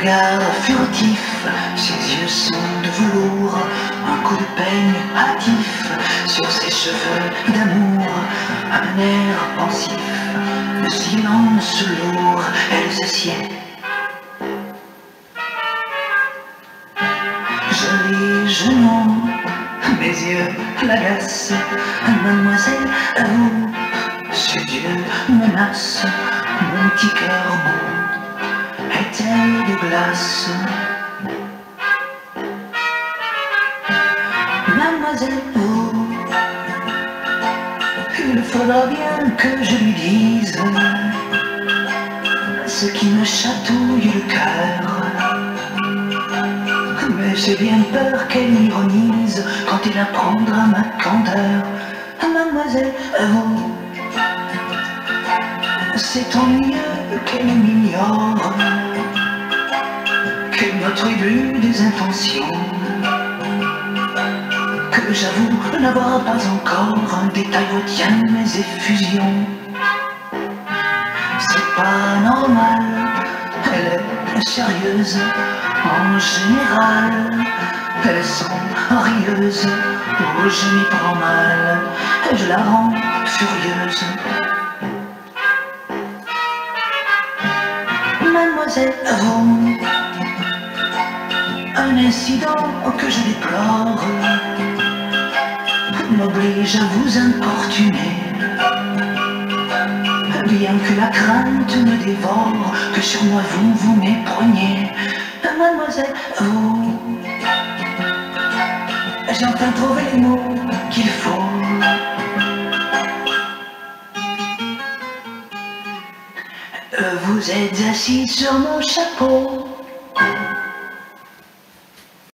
regard furtif, ses yeux sont de velours, un coup de peigne hâtif sur ses cheveux d'amour, un air pensif, le silence lourd, elle s'assied. Joli genou, mes yeux l'agacent, mademoiselle, à vous, ce Dieu menace, mon petit cœur beau de glace Mademoiselle, il faudra bien que je lui dise ce qui me chatouille le cœur. Mais j'ai bien peur qu'elle m'ironise quand elle apprendra ma candeur. Mademoiselle, vous, c'est ennuyeux qu'elle m'ignore, des intentions, que j'avoue n'avoir pas encore un détail retient mes effusions. C'est pas normal, elle est sérieuse, en général, elles sont rieuses, oh je m'y prends mal, je la rends furieuse. Mademoiselle, vous, un incident que je déplore m'oblige à vous importuner. Bien que la crainte me dévore, que sur moi vous vous mépreniez. Mademoiselle, vous, j'ai enfin trouvé les mots qu'il faut. Vous êtes assis sur mon chapeau